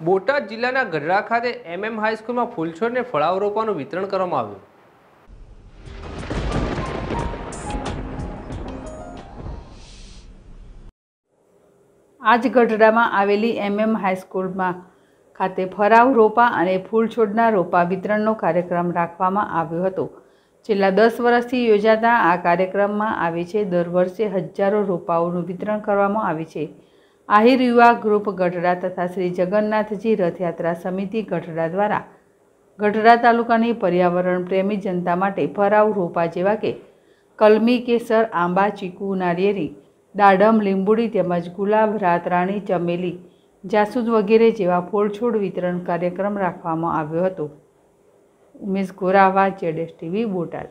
બોટાદ જિલ્લાના ગઢડા ખાતે એમએમ હાઈસ્કૂલમાં ફૂલછોડને ફળાવ રોપવાનું વિતરણ કરવામાં આવ્યું. આજ ગઢડામાં આવેલી એમએમ હાઈસ્કૂલમાં ખાતે ફરાવ રોપા અને ફૂલ છોડના રોપા વિતરણનો કાર્યક્રમ રાખવામાં આવ્યો હતો. છેલ્લા દસ વર્ષથી યોજાતા આ કાર્યક્રમમાં આવે છે, દર વર્ષે હજારો રોપાઓનું વિતરણ કરવામાં આવે છે. આહિર યુવા ગ્રુપ ગઢડા તથા શ્રી જગન્નાથજી રથયાત્રા સમિતિ ગઢડા દ્વારા ગઢડા તાલુકાની પર્યાવરણ પ્રેમી જનતા માટે ભરાવ રોપા જેવા કે કલમી કેસર, આંબા, ચીકુ નાળિયેરી દાડમ, લીંબુડી તેમજ ગુલાબ રાતરાણી ચમેલી, જાસૂદ વગેરે જેવા ફોળછોડ વિતરણ કાર્યક્રમ રાખવામાં આવ્યો હતો. ઉમેશ ગોરાવા, જેડેશ ટીવી, બોટાદ.